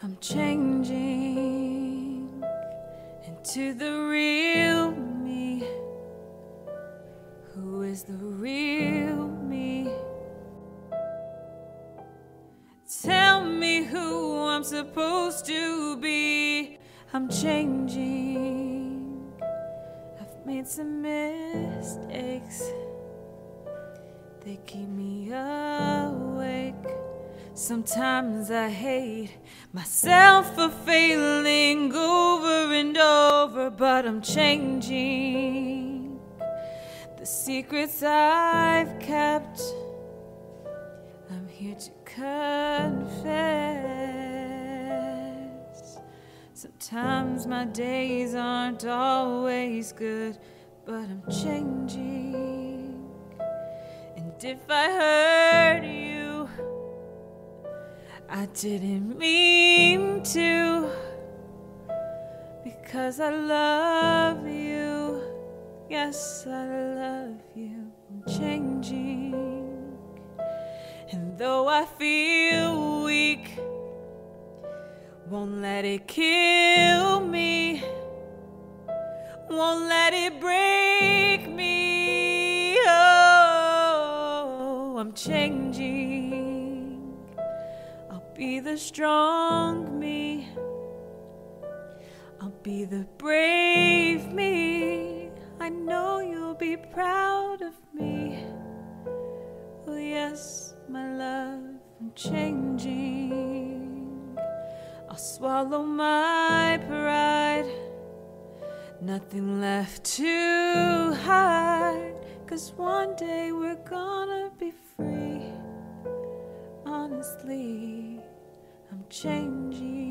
I'm changing into the real me. Who is the real me? Tell me who I'm supposed to be. I'm changing. I've made some mistakes. They keep me awake. Sometimes I hate myself for failing over and over, but I'm changing. The secrets I've kept, I'm here to confess. Sometimes my days aren't always good, but I'm changing. And if I hurt you, I didn't mean to. Because I love you. Yes, I love you. I'm changing. And though I feel weak, won't let it kill me. Won't let it break me. Oh, I'm changing. Be the strong me. I'll be the brave me. I know you'll be proud of me. Oh, yes, my love, I'm changing. I'll swallow my pride. Nothing left to hide. Cause one day we're gonna changing.